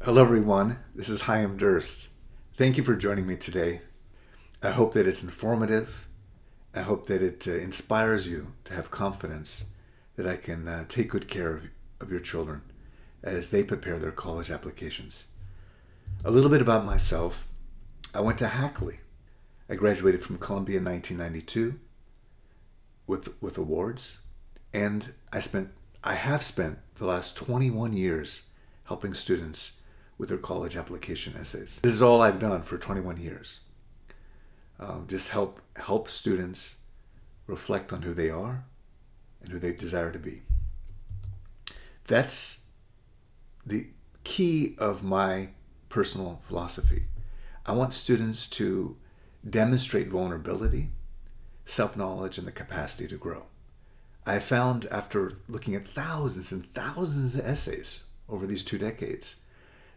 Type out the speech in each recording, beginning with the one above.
Hello, everyone. This is Chaim Durst. Thank you for joining me today. I hope that it's informative. I hope that it uh, inspires you to have confidence that I can uh, take good care of, of your children as they prepare their college applications. A little bit about myself. I went to Hackley. I graduated from Columbia in 1992 with, with awards, and I spent I have spent the last 21 years helping students with their college application essays. This is all I've done for 21 years. Um, just help help students reflect on who they are and who they desire to be. That's the key of my personal philosophy. I want students to demonstrate vulnerability, self knowledge, and the capacity to grow. I have found after looking at thousands and thousands of essays over these two decades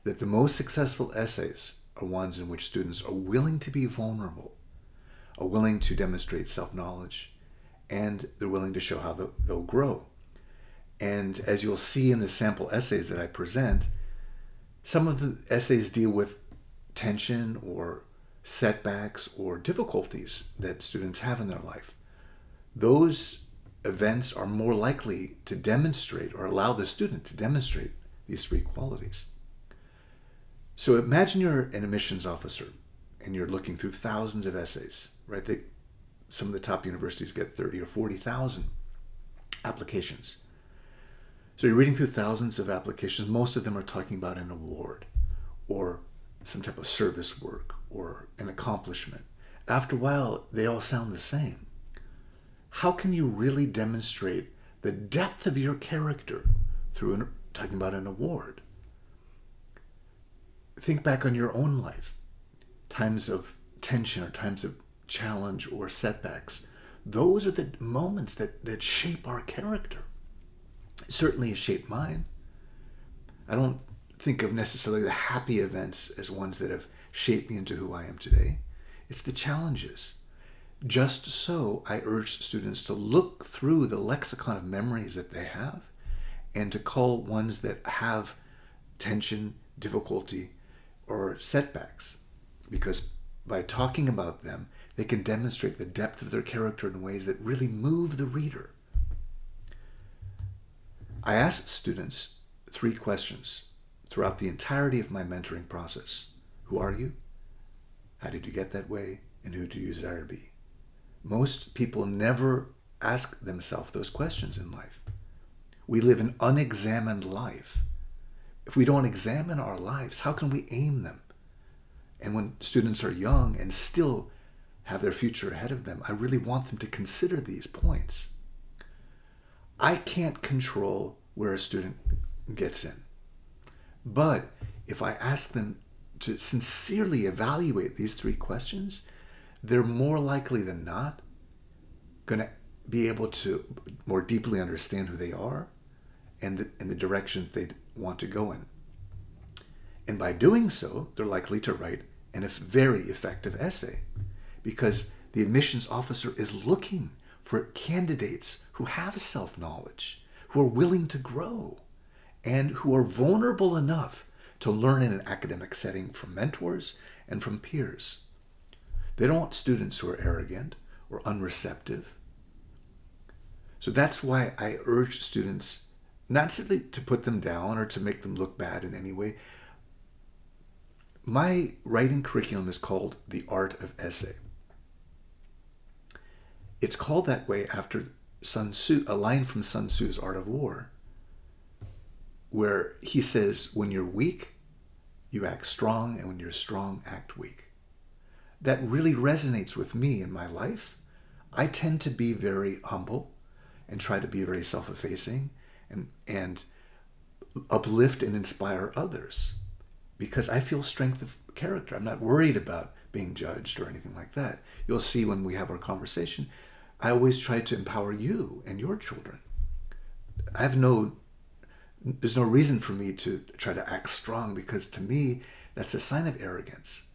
that the most successful essays are ones in which students are willing to be vulnerable, are willing to demonstrate self knowledge, and they're willing to show how they'll grow. And as you'll see in the sample essays that I present, some of the essays deal with tension or setbacks or difficulties that students have in their life. Those events are more likely to demonstrate or allow the student to demonstrate these three qualities. So imagine you're an admissions officer and you're looking through thousands of essays, right? They, some of the top universities get 30 or 40,000 applications. So you're reading through thousands of applications. Most of them are talking about an award or some type of service work or an accomplishment. After a while, they all sound the same. How can you really demonstrate the depth of your character through an, talking about an award? think back on your own life, times of tension or times of challenge or setbacks. Those are the moments that, that shape our character. certainly shape mine. I don't think of necessarily the happy events as ones that have shaped me into who I am today. It's the challenges. Just so, I urge students to look through the lexicon of memories that they have and to call ones that have tension, difficulty, or setbacks because by talking about them, they can demonstrate the depth of their character in ways that really move the reader. I ask students three questions throughout the entirety of my mentoring process Who are you? How did you get that way? And who do you desire to be? Most people never ask themselves those questions in life. We live an unexamined life if we don't examine our lives, how can we aim them? And when students are young and still have their future ahead of them, I really want them to consider these points. I can't control where a student gets in. But if I ask them to sincerely evaluate these three questions, they're more likely than not going to be able to more deeply understand who they are and the, and the directions they want to go in. And by doing so, they're likely to write an, a very effective essay because the admissions officer is looking for candidates who have self knowledge, who are willing to grow, and who are vulnerable enough to learn in an academic setting from mentors and from peers. They don't want students who are arrogant or unreceptive. So that's why I urge students not simply to put them down or to make them look bad in any way. My writing curriculum is called The Art of Essay. It's called that way after Sun Tzu, a line from Sun Tzu's Art of War, where he says, When you're weak, you act strong, and when you're strong, act weak. That really resonates with me in my life. I tend to be very humble and try to be very self effacing and, and uplift and inspire others because I feel strength of character. I'm not worried about being judged or anything like that. You'll see when we have our conversation, I always try to empower you and your children. I have no, there's no reason for me to try to act strong because to me, that's a sign of arrogance.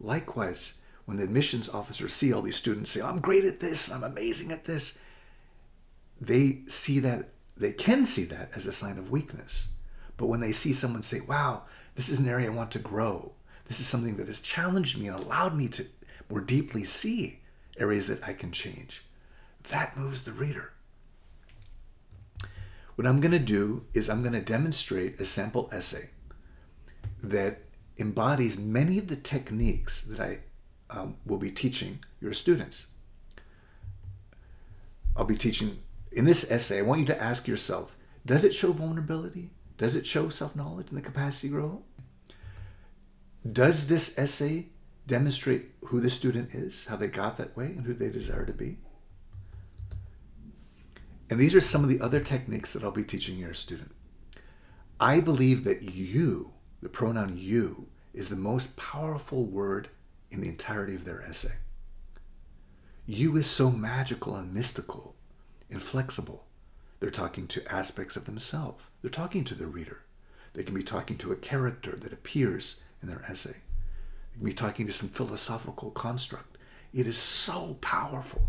Likewise, when the admissions officers see all these students say, I'm great at this, I'm amazing at this, they see that, they can see that as a sign of weakness. But when they see someone say, wow, this is an area I want to grow, this is something that has challenged me and allowed me to more deeply see areas that I can change, that moves the reader. What I'm going to do is I'm going to demonstrate a sample essay that embodies many of the techniques that I um, will be teaching your students. I'll be teaching in this essay. I want you to ask yourself Does it show vulnerability? Does it show self knowledge and the capacity to grow? Does this essay demonstrate who the student is, how they got that way, and who they desire to be? And these are some of the other techniques that I'll be teaching your student. I believe that you, the pronoun you, is the most powerful word in the entirety of their essay. You is so magical and mystical and flexible. They're talking to aspects of themselves. They're talking to the reader. They can be talking to a character that appears in their essay. They can be talking to some philosophical construct. It is so powerful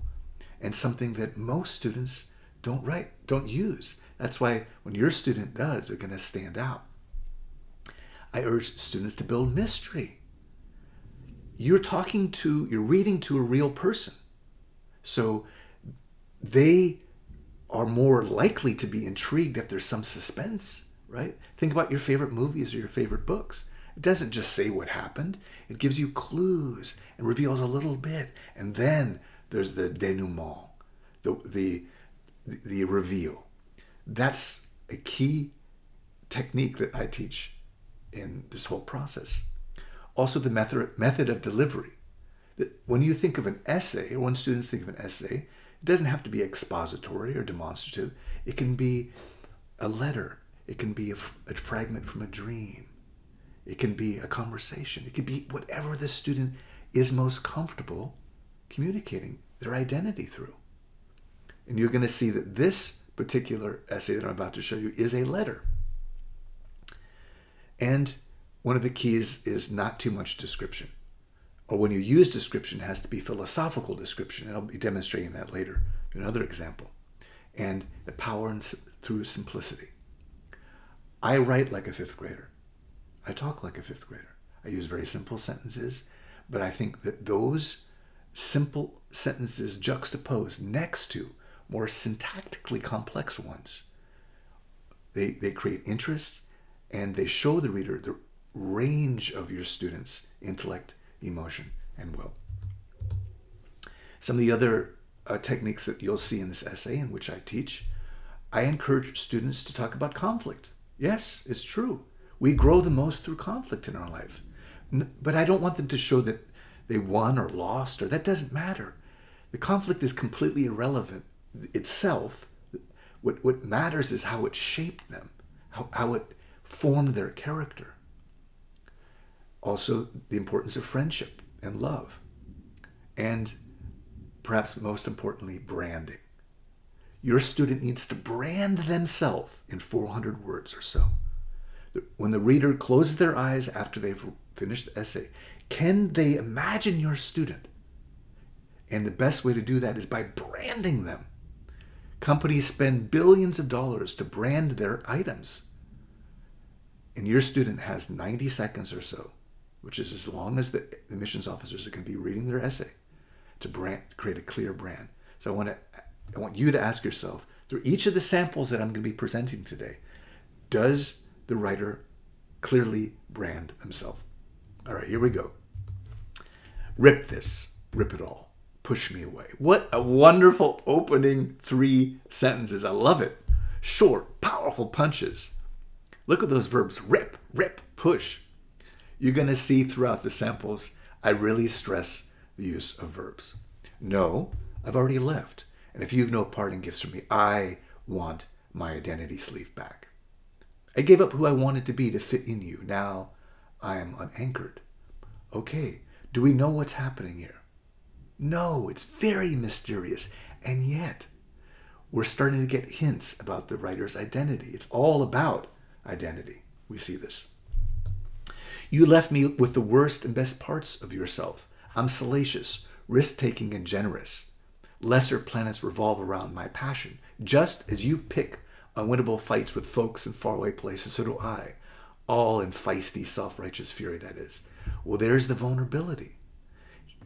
and something that most students don't write, don't use. That's why when your student does, they're going to stand out. I urge students to build mystery. You're talking to, you're reading to a real person. So they are more likely to be intrigued if there's some suspense, right? Think about your favorite movies or your favorite books. It doesn't just say what happened, it gives you clues and reveals a little bit. And then there's the denouement, the, the, the reveal. That's a key technique that I teach in this whole process. Also, the method, method of delivery. That when you think of an essay, or when students think of an essay, it doesn't have to be expository or demonstrative. It can be a letter. It can be a, a fragment from a dream. It can be a conversation. It could be whatever the student is most comfortable communicating their identity through. And you're going to see that this particular essay that I'm about to show you is a letter. And one of the keys is not too much description. Or when you use description, it has to be philosophical description. And I'll be demonstrating that later in another example. And the power through simplicity. I write like a fifth grader. I talk like a fifth grader. I use very simple sentences, but I think that those simple sentences juxtaposed next to more syntactically complex ones, they, they create interest and they show the reader the range of your students' intellect, emotion, and will. Some of the other uh, techniques that you'll see in this essay, in which I teach, I encourage students to talk about conflict. Yes, it's true. We grow the most through conflict in our life. But I don't want them to show that they won or lost, or that doesn't matter. The conflict is completely irrelevant itself. What, what matters is how it shaped them, how, how it formed their character. Also, the importance of friendship and love. And perhaps most importantly, branding. Your student needs to brand themselves in 400 words or so. When the reader closes their eyes after they've finished the essay, can they imagine your student? And the best way to do that is by branding them. Companies spend billions of dollars to brand their items and your student has 90 seconds or so, which is as long as the admissions officers are going to be reading their essay to brand, create a clear brand. So I want to, I want you to ask yourself through each of the samples that I'm going to be presenting today, does the writer clearly brand themselves? All right, here we go. Rip this, rip it all, push me away. What a wonderful opening three sentences. I love it. Short, powerful punches Look at those verbs rip, rip, push. You're going to see throughout the samples, I really stress the use of verbs. No, I've already left. And if you have no parting gifts for me, I want my identity sleeve back. I gave up who I wanted to be to fit in you. Now I am unanchored. Okay, do we know what's happening here? No, it's very mysterious. And yet, we're starting to get hints about the writer's identity. It's all about identity. We see this. You left me with the worst and best parts of yourself. I'm salacious, risk taking, and generous. Lesser planets revolve around my passion. Just as you pick unwinnable fights with folks in faraway places, so do I. All in feisty, self righteous fury, that is. Well, there's the vulnerability.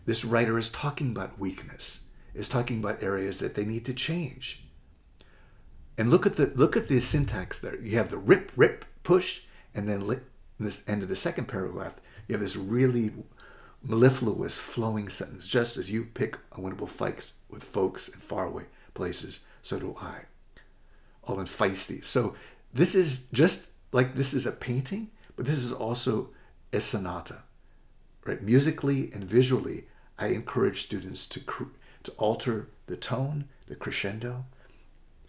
This writer is talking about weakness, is talking about areas that they need to change. And look at the look at the syntax there. You have the rip, rip, push, and then in this end of the second paragraph, you have this really mellifluous flowing sentence. Just as you pick unwinnable fights with folks in faraway places, so do I. All in feisty. So this is just like this is a painting, but this is also a sonata. Right? Musically and visually, I encourage students to to alter the tone, the crescendo,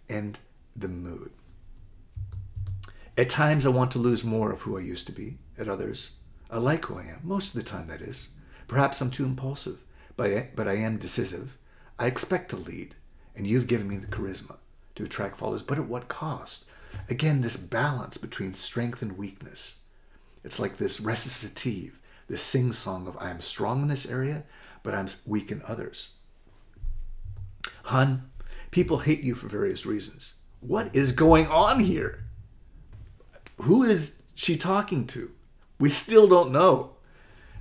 and the mood. At times, I want to lose more of who I used to be. At others, I like who I am, most of the time, that is. Perhaps I'm too impulsive, but I, but I am decisive. I expect to lead, and you've given me the charisma to attract followers, but at what cost? Again, this balance between strength and weakness. It's like this recitative, this sing song of I am strong in this area, but I'm weak in others. Hun, people hate you for various reasons. What is going on here? Who is she talking to? We still don't know.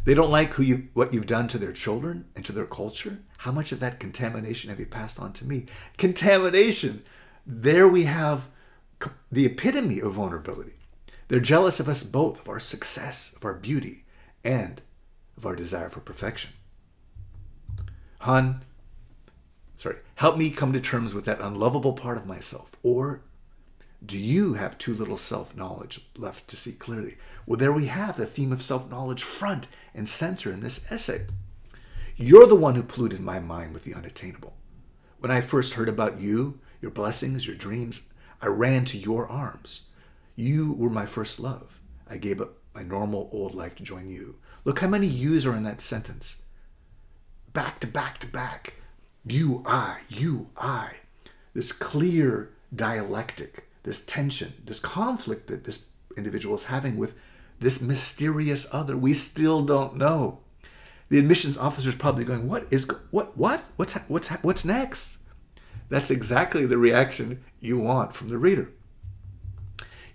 They don't like who you what you've done to their children and to their culture. How much of that contamination have you passed on to me? Contamination. There we have the epitome of vulnerability. They're jealous of us both, of our success, of our beauty, and of our desire for perfection. Hun, sorry, help me come to terms with that unlovable part of myself. Or do you have too little self knowledge left to see clearly? Well, there we have the theme of self knowledge front and center in this essay. You're the one who polluted my mind with the unattainable. When I first heard about you, your blessings, your dreams, I ran to your arms. You were my first love. I gave up my normal old life to join you. Look how many yous are in that sentence. Back to back to back. You, I, you, I. This clear dialectic, this tension, this conflict that this individual is having with this mysterious other. We still don't know. The admissions officer is probably going, "What is what what what's what's what's next?" That's exactly the reaction you want from the reader.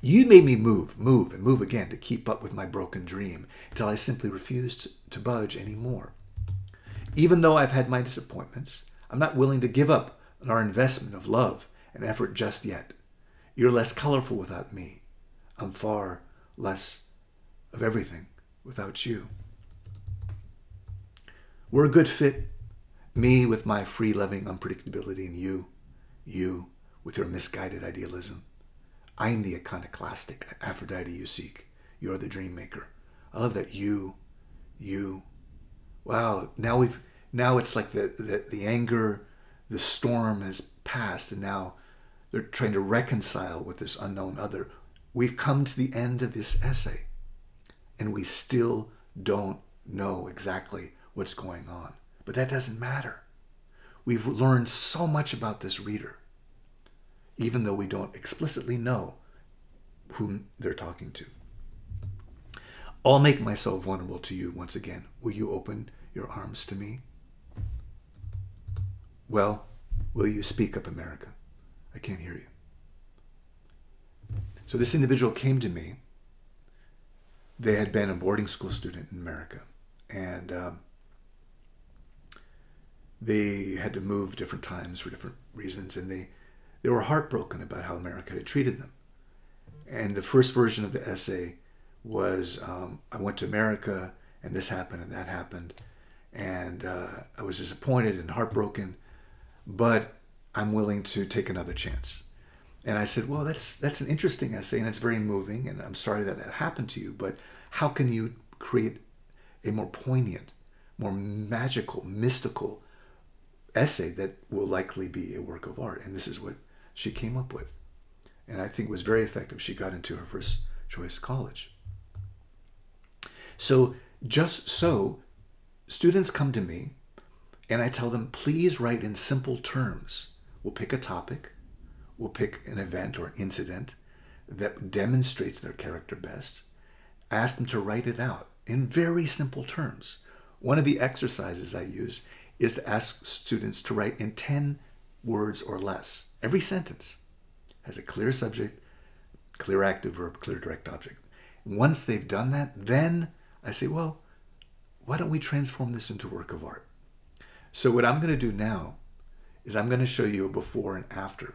You made me move, move, and move again to keep up with my broken dream until I simply refused to budge anymore. Even though I've had my disappointments, I'm not willing to give up on our investment of love and effort just yet. You're less colorful without me. I'm far less of everything without you. We're a good fit. Me with my free loving unpredictability, and you, you with your misguided idealism. I am the iconoclastic Aphrodite you seek. You're the dream maker. I love that you, you. Wow, now we've now it's like the, the, the anger, the storm has passed, and now they're trying to reconcile with this unknown other. We've come to the end of this essay, and we still don't know exactly what's going on. But that doesn't matter. We've learned so much about this reader, even though we don't explicitly know whom they're talking to. I'll make myself vulnerable to you once again. Will you open your arms to me? Well, will you speak up, America? I can't hear you. So this individual came to me. They had been a boarding school student in America, and um, they had to move different times for different reasons, and they they were heartbroken about how America had treated them. And the first version of the essay was, um, "I went to America, and this happened, and that happened, and uh, I was disappointed and heartbroken, but I'm willing to take another chance. And I said, well, that's that's an interesting essay and it's very moving and I'm sorry that that happened to you, but how can you create a more poignant, more magical, mystical essay that will likely be a work of art? And this is what she came up with. And I think was very effective. She got into her first choice college. So just so students come to me and I tell them, please write in simple terms We'll pick a topic, we'll pick an event or incident that demonstrates their character best, ask them to write it out in very simple terms. One of the exercises I use is to ask students to write in 10 words or less. every sentence has a clear subject, clear active verb, clear direct object. Once they've done that, then I say, well, why don't we transform this into work of art? So what I'm going to do now is I'm going to show you a before and after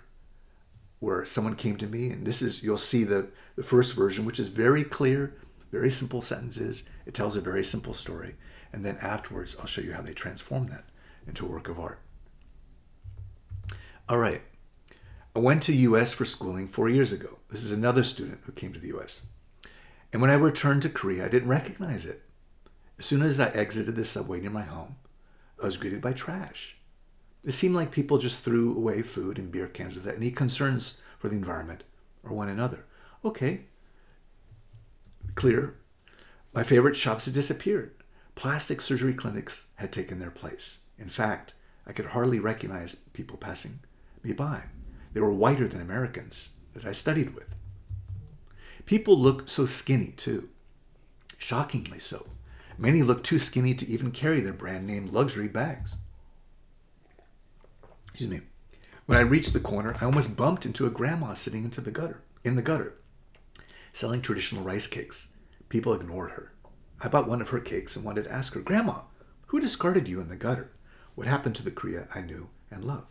where someone came to me and this is you'll see the the first version which is very clear very simple sentences. It tells a very simple story. And then afterwards I'll show you how they transform that into a work of art. All right. I went to US for schooling 4 years ago. This is another student who came to the US and when I returned to Korea I didn't recognize it. As soon as I exited the subway near my home I was greeted by trash it seemed like people just threw away food and beer cans without any concerns for the environment or one another. Okay, clear. My favorite shops had disappeared. Plastic surgery clinics had taken their place. In fact, I could hardly recognize people passing me by. They were whiter than Americans that I studied with. People looked so skinny, too. Shockingly so. Many look too skinny to even carry their brand name luxury bags. Excuse me. When I reached the corner, I almost bumped into a grandma sitting into the gutter, in the gutter, selling traditional rice cakes. People ignored her. I bought one of her cakes and wanted to ask her, Grandma, who discarded you in the gutter? What happened to the Korea I knew and loved?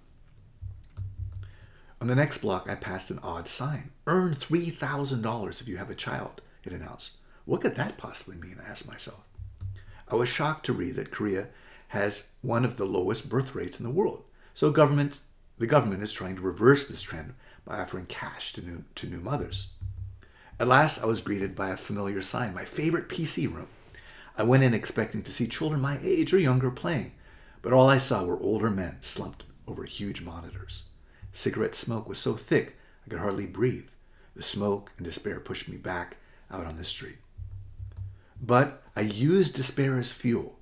On the next block, I passed an odd sign. Earn $3,000 if you have a child, it announced. What could that possibly mean? I asked myself. I was shocked to read that Korea has one of the lowest birth rates in the world. So government, the government is trying to reverse this trend by offering cash to new, to new mothers. At last, I was greeted by a familiar sign, my favorite PC room. I went in expecting to see children my age or younger playing, but all I saw were older men slumped over huge monitors. Cigarette smoke was so thick I could hardly breathe. The smoke and despair pushed me back out on the street. But I use despair as fuel.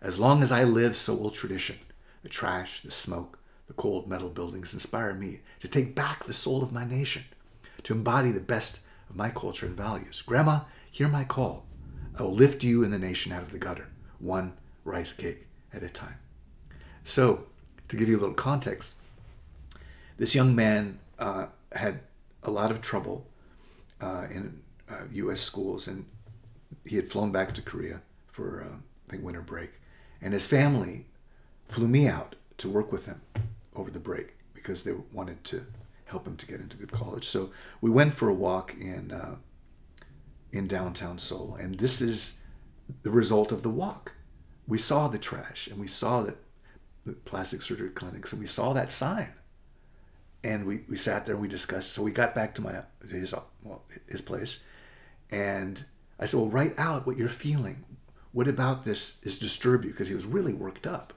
As long as I live, so will tradition. The trash, the smoke, the cold metal buildings inspire me to take back the soul of my nation, to embody the best of my culture and values. Grandma, hear my call. I will lift you and the nation out of the gutter, one rice cake at a time. So, to give you a little context, this young man uh, had a lot of trouble uh, in uh, U.S. schools, and he had flown back to Korea for uh, I think winter break, and his family flew me out to work with him over the break because they wanted to help him to get into good college. So we went for a walk in uh, in downtown Seoul, and this is the result of the walk. We saw the trash, and we saw that the plastic surgery clinics, and we saw that sign, and we, we sat there and we discussed. So we got back to my his well, his place, and I said, "Well, write out what you're feeling. What about this is disturbed you?" Because he was really worked up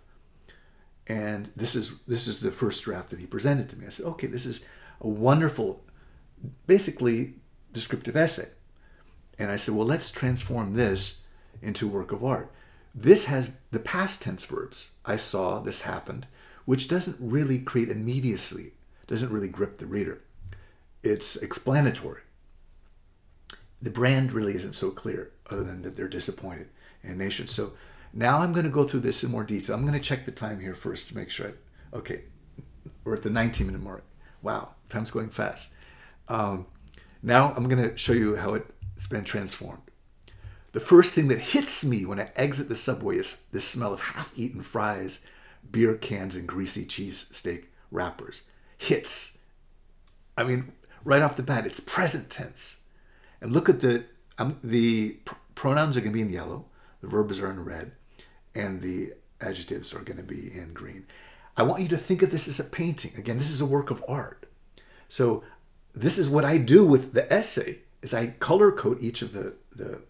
and this is this is the first draft that he presented to me. I said, okay, this is a wonderful, basically descriptive essay. And I said, well, let's transform this into a work of art. This has the past tense verbs. I saw this happened, which doesn't really create immediacy, doesn't really grip the reader. It's explanatory. The brand really isn't so clear, other than that they're disappointed in nation. So now I'm going to go through this in more detail. I'm going to check the time here first to make sure. I, okay, we're at the 19 minute mark. Wow, time's going fast. Um, now I'm going to show you how it's been transformed. The first thing that hits me when I exit the subway is the smell of half-eaten fries, beer cans, and greasy cheese steak wrappers. Hits. I mean, right off the bat, it's present tense. And look at the um, the pr- pronouns are going to be in yellow, the verbs are in red and the adjectives are going to be in green. I want you to think of this as a painting. Again, this is a work of art. So this is what I do with the essay is I color code each of the, the,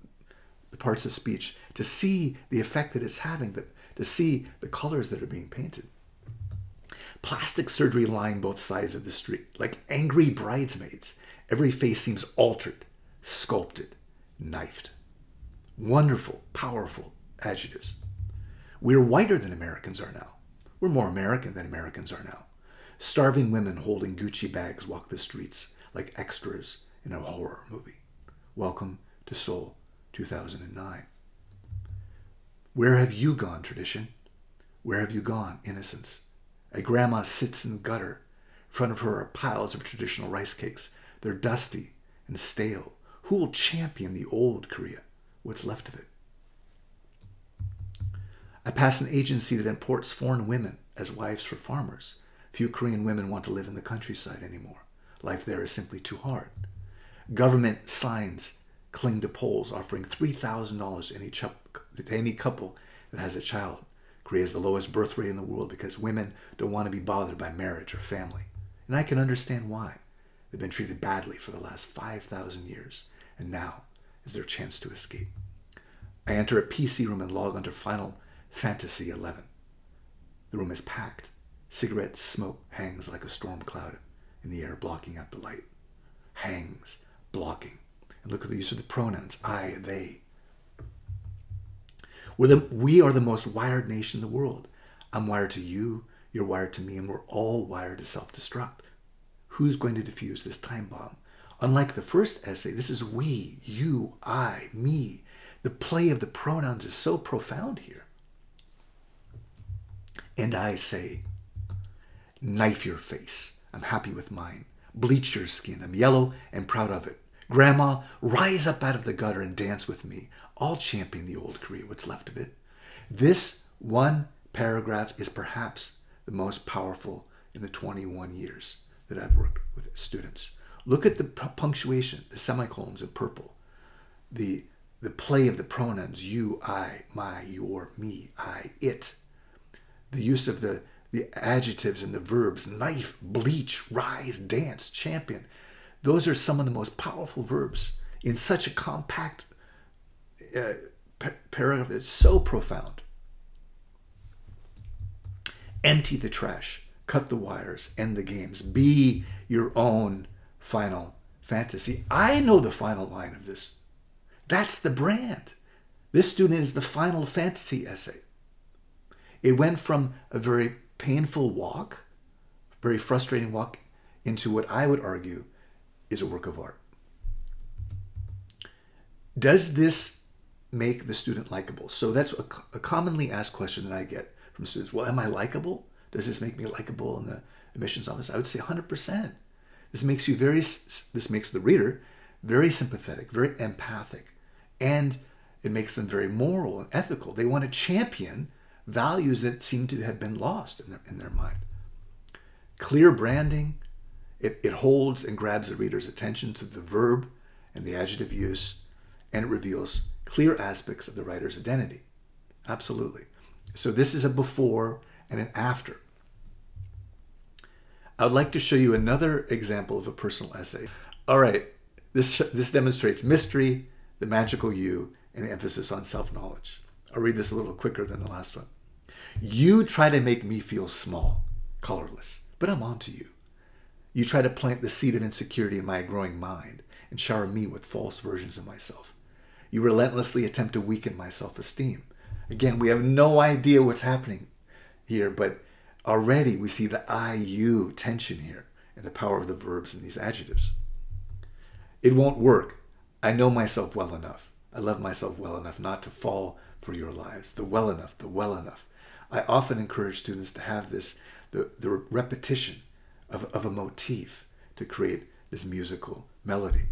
the parts of speech to see the effect that it's having, that, to see the colors that are being painted. Plastic surgery line both sides of the street, like angry bridesmaids. Every face seems altered, sculpted, knifed. Wonderful, powerful adjectives. We're whiter than Americans are now. We're more American than Americans are now. Starving women holding Gucci bags walk the streets like extras in a horror movie. Welcome to Seoul 2009. Where have you gone, tradition? Where have you gone, innocence? A grandma sits in the gutter, In front of her are piles of traditional rice cakes. They're dusty and stale. Who will champion the old Korea? What's left of it? I pass an agency that imports foreign women as wives for farmers. Few Korean women want to live in the countryside anymore. Life there is simply too hard. Government signs cling to poles offering $3,000 to any, couple that has a child. Korea has the lowest birth rate in the world because women don't want to be bothered by marriage or family. And I can understand why. They've been treated badly for the last 5,000 years, and now is their chance to escape. I enter a PC room and log onto Final Fantasy XI. The room is packed. Cigarette smoke hangs like a storm cloud in the air, blocking out the light. Hangs, blocking. And look at the use of the pronouns I, they. We're the, we are the most wired nation in the world. I'm wired to you, you're wired to me, and we're all wired to self destruct. Who's going to defuse this time bomb? Unlike the first essay, this is we, you, I, me. The play of the pronouns is so profound here. And I say, knife your face. I'm happy with mine. Bleach your skin. I'm yellow and proud of it. Grandma, rise up out of the gutter and dance with me. I'll champion the old Korea, what's left of it. This one paragraph is perhaps the most powerful in the 21 years that I've worked with students. Look at the punctuation, the semicolons in purple, the, the play of the pronouns you, I, my, your, me, I, it, the use of the, the adjectives and the verbs knife, bleach, rise, dance, champion. Those are some of the most powerful verbs in such a compact uh, paragraph. It's so profound. Empty the trash, cut the wires, end the games, be your own final fantasy. I know the final line of this. That's the brand. This student is the final fantasy essay. It went from a very painful walk, very frustrating walk, into what I would argue is a work of art. Does this make the student likable? So that's a, a commonly asked question that I get from students. Well, am I likable? Does this make me likable in the admissions office? I would say 100%. This makes you very, this makes the reader very sympathetic, very empathic, and it makes them very moral and ethical. They want to champion values that seem to have been lost in their, in their mind. Clear branding, it, it holds and grabs the reader's attention to the verb and the adjective use, and it reveals clear aspects of the writer's identity. Absolutely. So this is a before and an after. I would like to show you another example of a personal essay. All right, this, this demonstrates mystery, the magical you, and the emphasis on self-knowledge. I'll read this a little quicker than the last one. You try to make me feel small, colorless, but I'm onto you. You try to plant the seed of insecurity in my growing mind and shower me with false versions of myself. You relentlessly attempt to weaken my self esteem. Again, we have no idea what's happening here, but already we see the I you tension here and the power of the verbs in these adjectives. It won't work. I know myself well enough. I love myself well enough not to fall for your lives. The well enough, the well enough. I often encourage students to have this, the, the repetition of, of a motif to create this musical melody.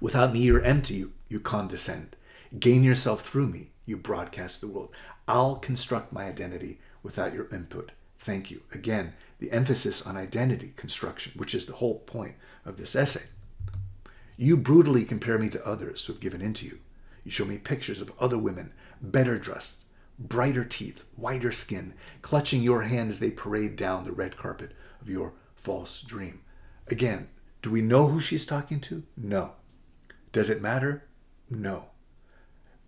Without me, you're empty, you, you condescend. Gain yourself through me, you broadcast the world. I'll construct my identity without your input. Thank you. Again, the emphasis on identity construction, which is the whole point of this essay. You brutally compare me to others who have given in to you. You show me pictures of other women, better dressed, brighter teeth, whiter skin, clutching your hand as they parade down the red carpet of your false dream. Again, do we know who she's talking to? No. Does it matter? No.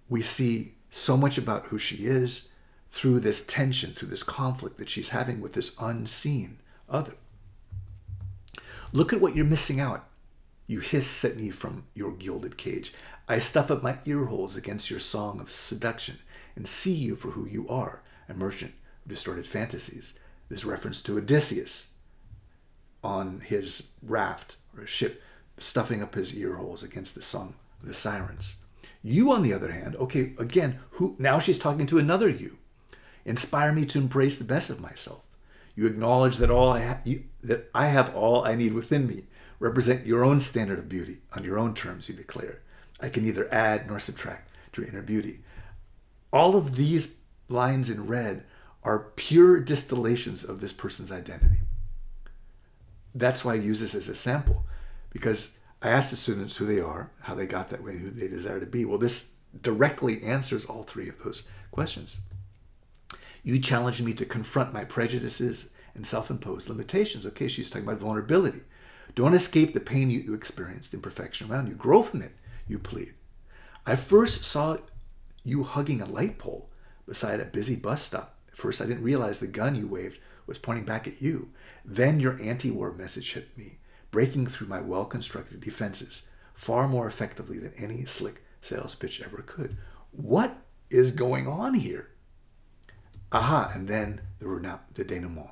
We see so much about who she is through this tension, through this conflict that she's having with this unseen other. Look at what you're missing out. You hiss at me from your gilded cage. I stuff up my ear holes against your song of seduction and see you for who you are, a merchant of distorted fantasies. This reference to Odysseus on his raft or ship, stuffing up his ear holes against the song of the sirens. You, on the other hand, okay, again, who now she's talking to another you. Inspire me to embrace the best of myself. You acknowledge that all I you, that I have all I need within me. Represent your own standard of beauty on your own terms. You declare, I can neither add nor subtract to your inner beauty. All of these lines in red are pure distillations of this person's identity. That's why I use this as a sample, because I ask the students who they are, how they got that way, who they desire to be. Well, this directly answers all three of those questions. You challenge me to confront my prejudices and self imposed limitations. Okay, she's talking about vulnerability. Don't escape the pain you experienced, imperfection around you. Grow from it, you plead. I first saw you hugging a light pole beside a busy bus stop. At first, I didn't realize the gun you waved was pointing back at you. Then your anti war message hit me, breaking through my well constructed defenses far more effectively than any slick sales pitch ever could. What is going on here? Aha, and then the, the denouement.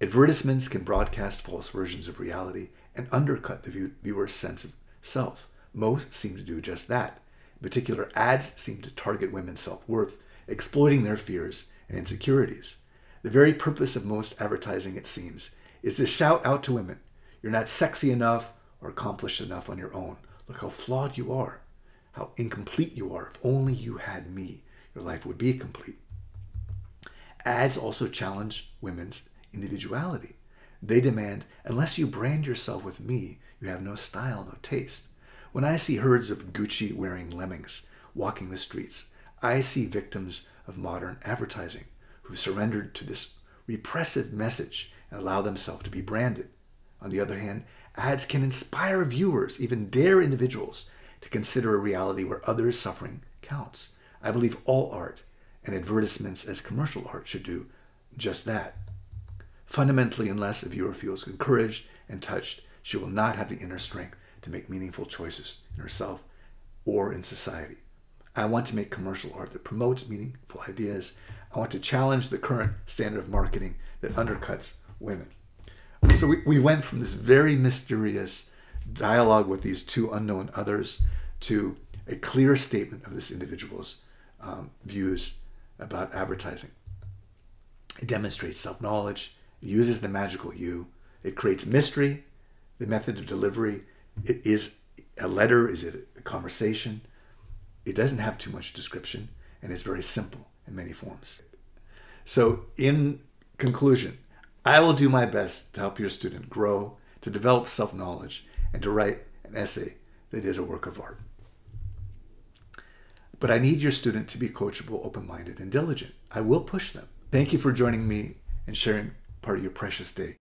Advertisements can broadcast false versions of reality and undercut the viewer's sense of self. Most seem to do just that. In particular, ads seem to target women's self worth, exploiting their fears and insecurities. The very purpose of most advertising, it seems, is to shout out to women you're not sexy enough or accomplished enough on your own. Look how flawed you are, how incomplete you are. If only you had me, your life would be complete. Ads also challenge women's individuality. They demand, unless you brand yourself with me, you have no style, no taste. When I see herds of Gucci wearing lemmings walking the streets, I see victims of modern advertising who surrendered to this repressive message and allow themselves to be branded. On the other hand, ads can inspire viewers, even dare individuals, to consider a reality where others' suffering counts. I believe all art and advertisements as commercial art should do just that. Fundamentally, unless a viewer feels encouraged and touched, she will not have the inner strength to make meaningful choices in herself or in society. I want to make commercial art that promotes meaningful ideas. I want to challenge the current standard of marketing that undercuts women. So we, we went from this very mysterious dialogue with these two unknown others to a clear statement of this individual's um, views about advertising. It demonstrates self knowledge, it uses the magical you, it creates mystery, the method of delivery. It is a letter, is it a conversation? It doesn't have too much description, and it's very simple in many forms. So, in conclusion, I will do my best to help your student grow, to develop self knowledge, and to write an essay that is a work of art. But I need your student to be coachable, open minded, and diligent. I will push them. Thank you for joining me and sharing part of your precious day.